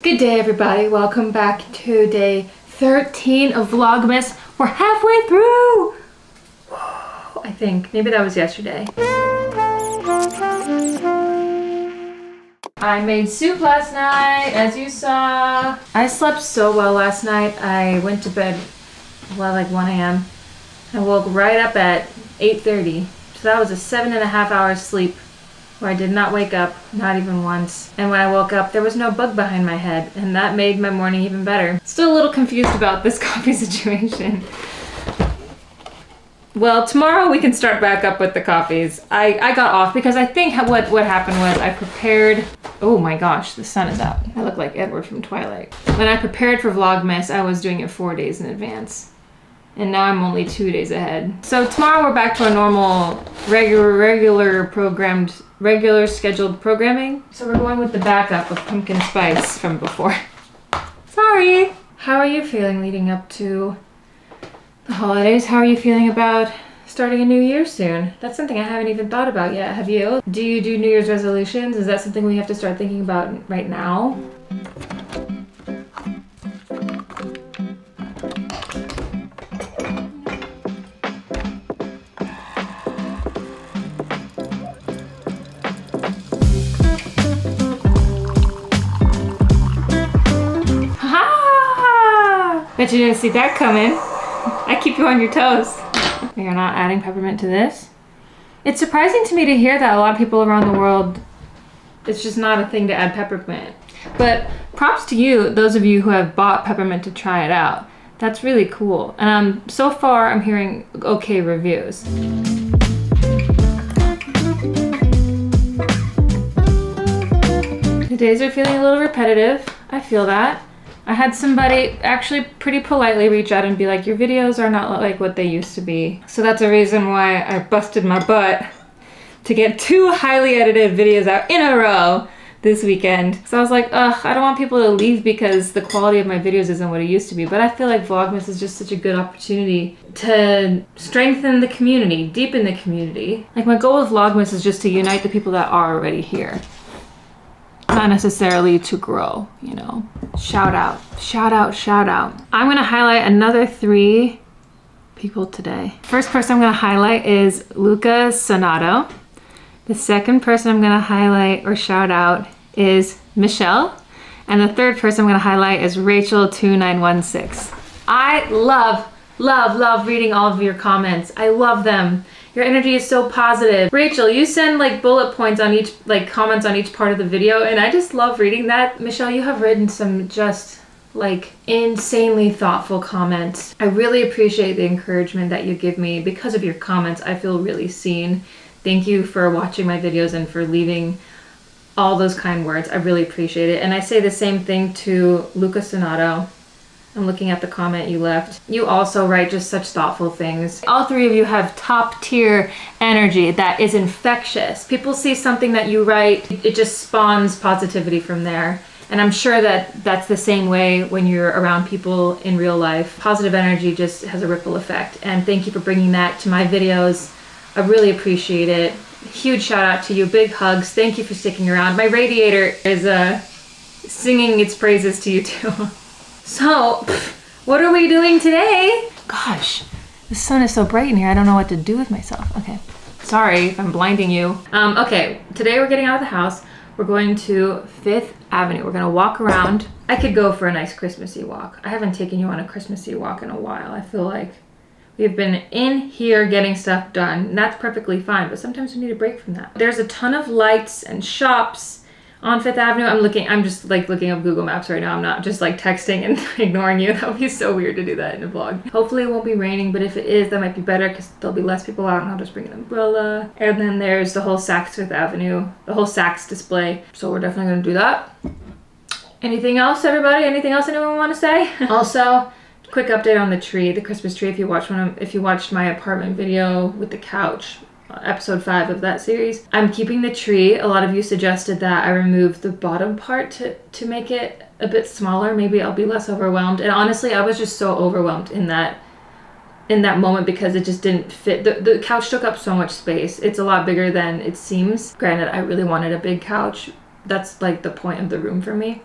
Good day everybody, welcome back to day 13 of Vlogmas. We're halfway through! I think, maybe that was yesterday. I made soup last night, as you saw. I slept so well last night, I went to bed, well, like 1 a.m. I woke right up at 8.30, so that was a seven and a half hours sleep where I did not wake up, not even once. And when I woke up, there was no bug behind my head, and that made my morning even better. Still a little confused about this coffee situation. Well, tomorrow we can start back up with the coffees. I, I got off because I think what, what happened was I prepared... Oh my gosh, the sun is out. I look like Edward from Twilight. When I prepared for Vlogmas, I was doing it four days in advance and now I'm only two days ahead. So tomorrow we're back to our normal, regular, regular programmed, regular scheduled programming. So we're going with the backup of pumpkin spice from before. Sorry. How are you feeling leading up to the holidays? How are you feeling about starting a new year soon? That's something I haven't even thought about yet. Have you? Do you do New Year's resolutions? Is that something we have to start thinking about right now? Bet you didn't see that coming. I keep you on your toes. You're not adding peppermint to this? It's surprising to me to hear that a lot of people around the world, it's just not a thing to add peppermint. But props to you, those of you who have bought peppermint to try it out. That's really cool. And um, so far I'm hearing okay reviews. The days are feeling a little repetitive. I feel that. I had somebody actually pretty politely reach out and be like, your videos are not like what they used to be. So that's a reason why I busted my butt to get two highly edited videos out in a row this weekend. So I was like, ugh, I don't want people to leave because the quality of my videos isn't what it used to be. But I feel like Vlogmas is just such a good opportunity to strengthen the community, deepen the community. Like my goal with Vlogmas is just to unite the people that are already here not necessarily to grow, you know. Shout out, shout out, shout out. I'm gonna highlight another three people today. First person I'm gonna highlight is Luca Sonato. The second person I'm gonna highlight or shout out is Michelle. And the third person I'm gonna highlight is Rachel2916. I love, love, love reading all of your comments. I love them. Your energy is so positive. Rachel, you send like bullet points on each, like comments on each part of the video, and I just love reading that. Michelle, you have written some just like insanely thoughtful comments. I really appreciate the encouragement that you give me. Because of your comments, I feel really seen. Thank you for watching my videos and for leaving all those kind words. I really appreciate it. And I say the same thing to Luca Sonato. I'm looking at the comment you left. You also write just such thoughtful things. All three of you have top tier energy that is infectious. People see something that you write, it just spawns positivity from there. And I'm sure that that's the same way when you're around people in real life. Positive energy just has a ripple effect. And thank you for bringing that to my videos. I really appreciate it. Huge shout out to you. Big hugs. Thank you for sticking around. My radiator is uh, singing its praises to you too. So, what are we doing today? Gosh, the sun is so bright in here, I don't know what to do with myself. Okay, sorry if I'm blinding you. Um, okay, today we're getting out of the house. We're going to Fifth Avenue. We're gonna walk around. I could go for a nice Christmassy walk. I haven't taken you on a Christmassy walk in a while. I feel like we've been in here getting stuff done, and that's perfectly fine, but sometimes we need a break from that. There's a ton of lights and shops on Fifth Avenue. I'm looking, I'm just like looking up Google Maps right now. I'm not just like texting and ignoring you. That would be so weird to do that in a vlog. Hopefully it won't be raining, but if it is, that might be better because there'll be less people out and I'll just bring an umbrella. And then there's the whole Saks Fifth Avenue, the whole Saks display. So we're definitely gonna do that. Anything else, everybody? Anything else anyone want to say? also, quick update on the tree, the Christmas tree. If you watched one, of, if you watched my apartment video with the couch, episode five of that series. I'm keeping the tree. A lot of you suggested that I remove the bottom part to, to make it a bit smaller. Maybe I'll be less overwhelmed. And honestly, I was just so overwhelmed in that in that moment because it just didn't fit. The, the couch took up so much space. It's a lot bigger than it seems. Granted, I really wanted a big couch. That's like the point of the room for me.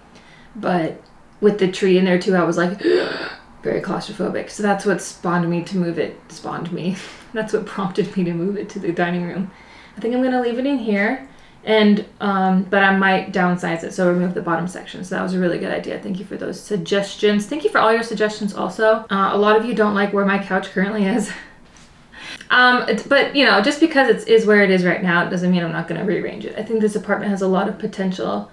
but with the tree in there too, I was like very claustrophobic. So that's what spawned me to move it. Spawned me. that's what prompted me to move it to the dining room. I think I'm gonna leave it in here and um, but I might downsize it, so remove the bottom section. So that was a really good idea. Thank you for those suggestions. Thank you for all your suggestions also. Uh, a lot of you don't like where my couch currently is. um, but you know, just because it is where it is right now, it doesn't mean I'm not gonna rearrange it. I think this apartment has a lot of potential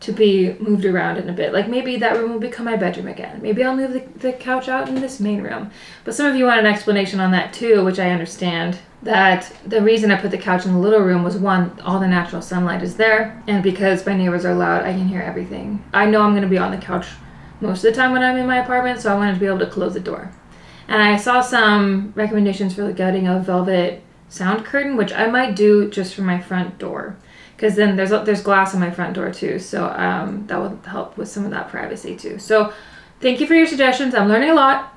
to be moved around in a bit. Like maybe that room will become my bedroom again. Maybe I'll move the, the couch out in this main room. But some of you want an explanation on that too, which I understand. That the reason I put the couch in the little room was one, all the natural sunlight is there, and because my neighbors are loud, I can hear everything. I know I'm gonna be on the couch most of the time when I'm in my apartment, so I wanted to be able to close the door. And I saw some recommendations for the getting a velvet sound curtain, which I might do just for my front door because then there's there's glass on my front door too so um, that will help with some of that privacy too. So thank you for your suggestions. I'm learning a lot.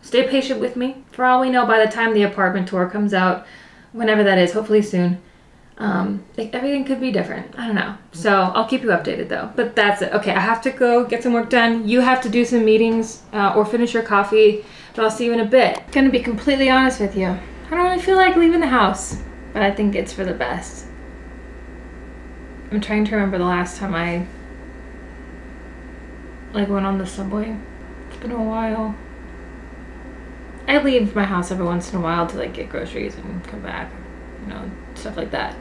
Stay patient with me. For all we know by the time the apartment tour comes out whenever that is hopefully soon um, like everything could be different. I don't know. So i'll keep you updated though. But that's it. Okay i have to go get some work done. You have to do some meetings uh, or finish your coffee but i'll see you in a bit. Gonna be completely honest with you. I don't really feel like leaving the house but i think it's for the best I'm trying to remember the last time I like went on the subway. It's been a while. I leave my house every once in a while to like get groceries and come back, you know, stuff like that.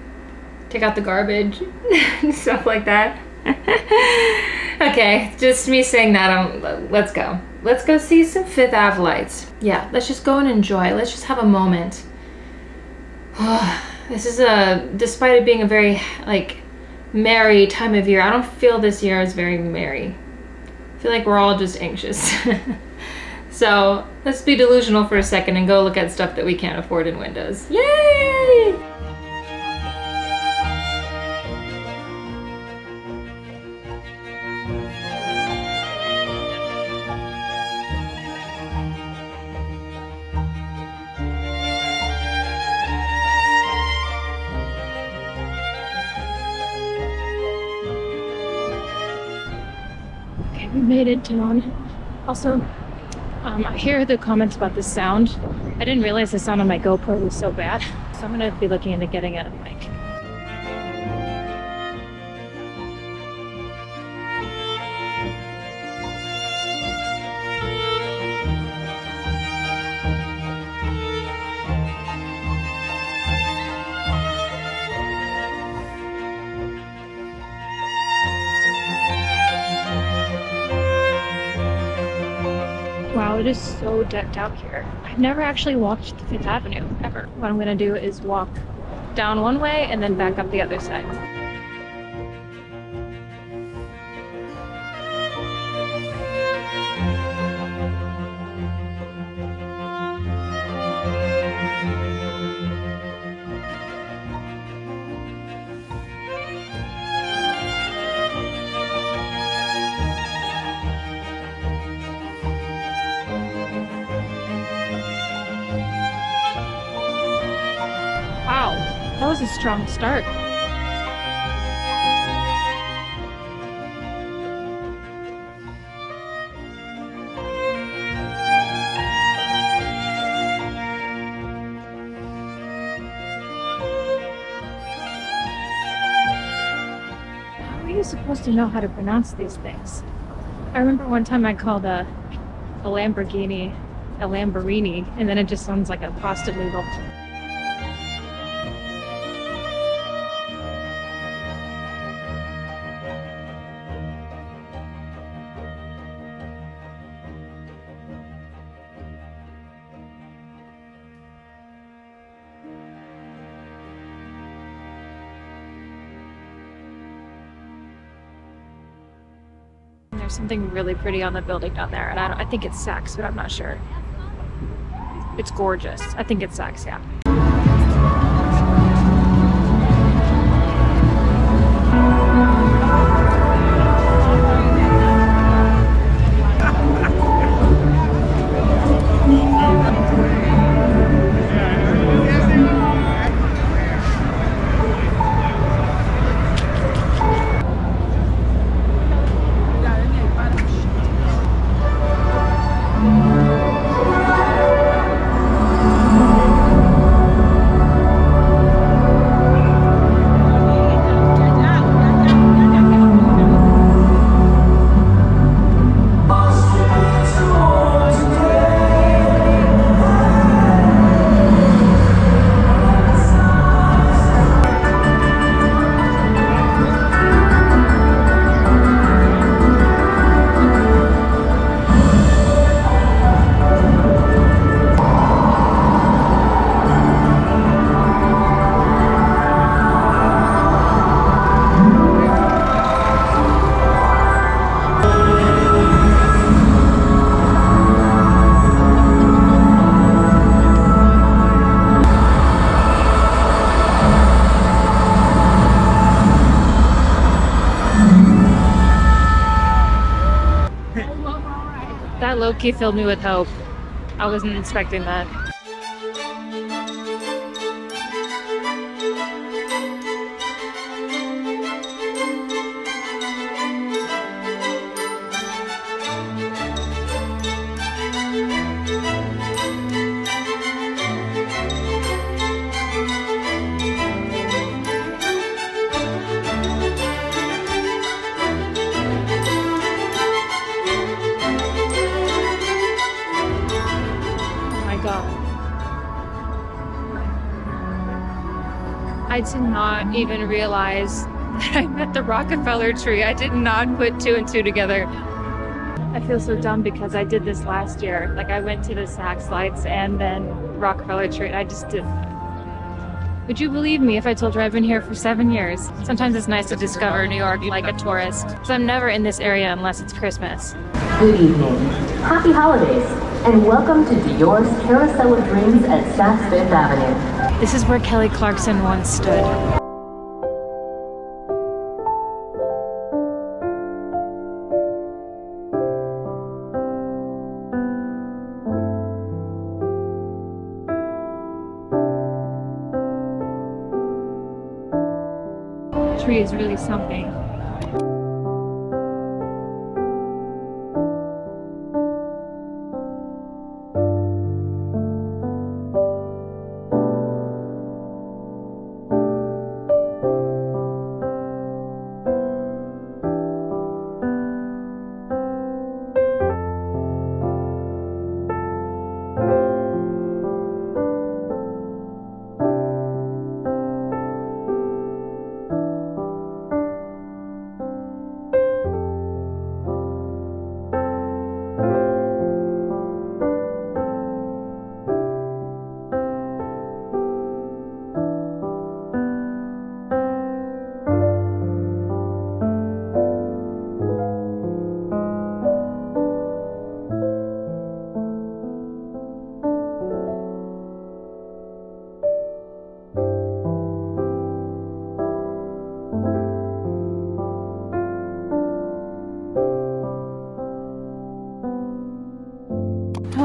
Take out the garbage, stuff like that. okay, just me saying that. Um, let's go. Let's go see some Fifth Ave lights. Yeah, let's just go and enjoy. Let's just have a moment. this is a, despite it being a very like merry time of year. I don't feel this year is very merry. I feel like we're all just anxious. so let's be delusional for a second and go look at stuff that we can't afford in Windows. Yay! Made it down. Also, um, I hear the comments about the sound. I didn't realize the sound on my GoPro was so bad. So I'm gonna be looking into getting a mic. It is so decked out here. I've never actually walked the Fifth Avenue, ever. What I'm gonna do is walk down one way and then back up the other side. A strong start. How are you supposed to know how to pronounce these things? I remember one time I called a, a Lamborghini a Lamborghini, and then it just sounds like a pasta noodle. There's something really pretty on the building down there, and I, I think it's Saks, but I'm not sure. It's gorgeous. I think it's Saks, yeah. Low-key filled me with hope. I wasn't expecting that. I did not even realize that I met the Rockefeller tree. I did not put two and two together. I feel so dumb because I did this last year. Like I went to the Saks lights and then Rockefeller tree. I just did. Would you believe me if I told you I've been here for seven years? Sometimes it's nice to discover New York like a tourist. Because I'm never in this area unless it's Christmas. Good evening, happy holidays, and welcome to Dior's Carousel of Dreams at Saks Fifth Avenue. This is where Kelly Clarkson once stood. Tree is really something.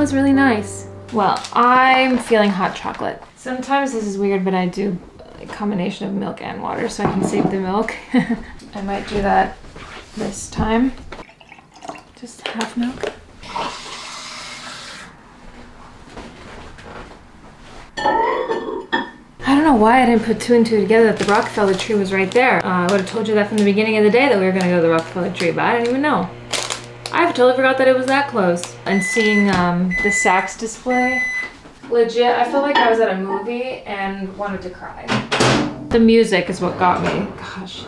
That really nice. Well, I'm feeling hot chocolate. Sometimes this is weird, but I do a combination of milk and water so I can save the milk. I might do that this time. Just half milk. I don't know why I didn't put two and two together that the Rockefeller tree was right there. Uh, I would have told you that from the beginning of the day that we were gonna go to the Rockefeller tree, but I didn't even know. I totally forgot that it was that close. And seeing um, the Saks display, legit, I felt like I was at a movie and wanted to cry. The music is what got me. Gosh,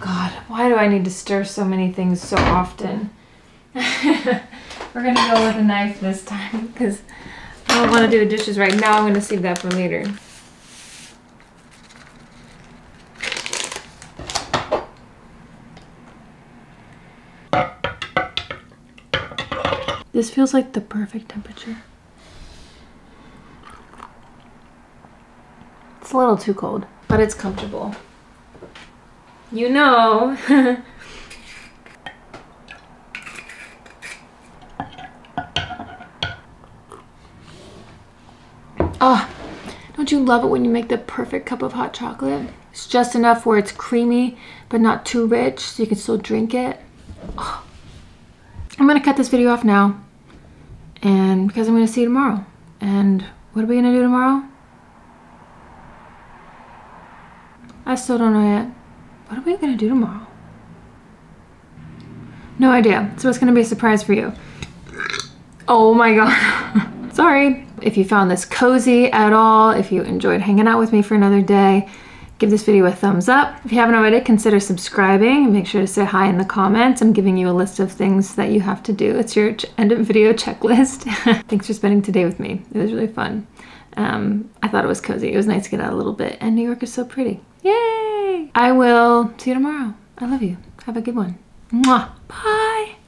God, why do I need to stir so many things so often? We're gonna go with a knife this time because I don't want to do the dishes right now. I'm gonna save that for later. This feels like the perfect temperature. It's a little too cold, but it's comfortable. You know. oh, don't you love it when you make the perfect cup of hot chocolate? It's just enough where it's creamy, but not too rich, so you can still drink it. Oh. I'm gonna cut this video off now and because I'm gonna see you tomorrow. And what are we gonna do tomorrow? I still don't know yet. What are we gonna do tomorrow? No idea. So it's gonna be a surprise for you. Oh my god. Sorry. If you found this cozy at all, if you enjoyed hanging out with me for another day, give this video a thumbs up. If you haven't already, consider subscribing make sure to say hi in the comments. I'm giving you a list of things that you have to do. It's your end of video checklist. Thanks for spending today with me. It was really fun. Um, I thought it was cozy. It was nice to get out a little bit and New York is so pretty. Yay! I will see you tomorrow. I love you. Have a good one. Mwah. Bye!